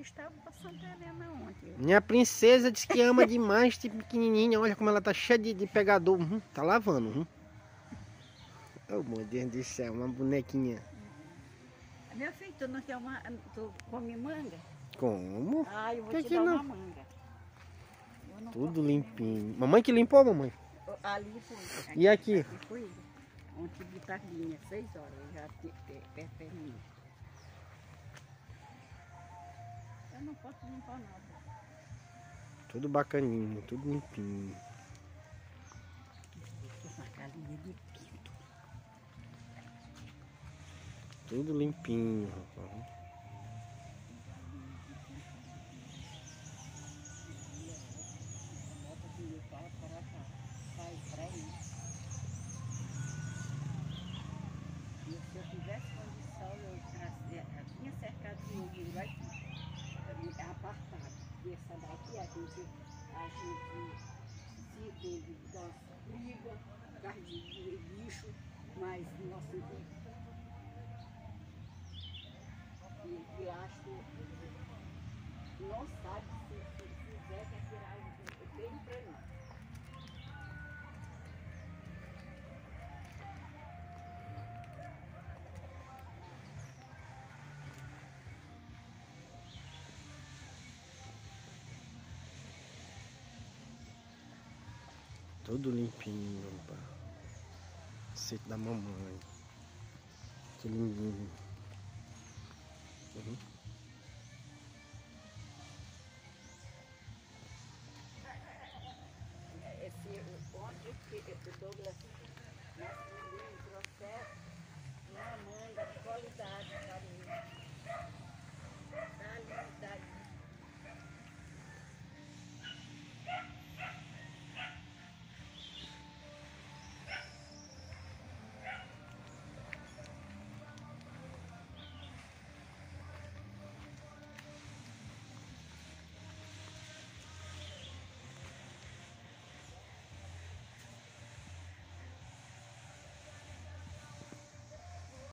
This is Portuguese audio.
Eles estavam para Santa Helena ontem. Minha princesa disse que ama demais, tipo pequenininha. Olha como ela tá cheia de, de pegador. Uhum, tá lavando. Uhum. Oh, meu Deus do céu, uma bonequinha. Meu filho, tu não quer uma. Tu come manga? Como? Ah, eu vou Que te que dar não? uma manga. Tudo posso limpinho. Mamãe que limpou, mamãe? Ali foi. E aqui? Aqui foi ontem de tardinha, seis horas, já perto de mim. Eu não posso limpar nada. Tudo bacaninho, tudo limpinho. Uma galinha de pinto. Tudo limpinho, rapaz. Bota dinheiro para para cá. Sai para aí. E se eu tivesse condição, eu, trazia- eu tinha cercado de um lá aqui. É essa daqui a gente, a gente se teve nossa briga, por de de lixo, mas nosso e, e acho que não sabe se, se fizer que tirar bem para nós. Tudo limpinho, pá. Sítio da mamãe. Que lindinho. Uhum. Esse, onde que esse Douglas, nesse processo,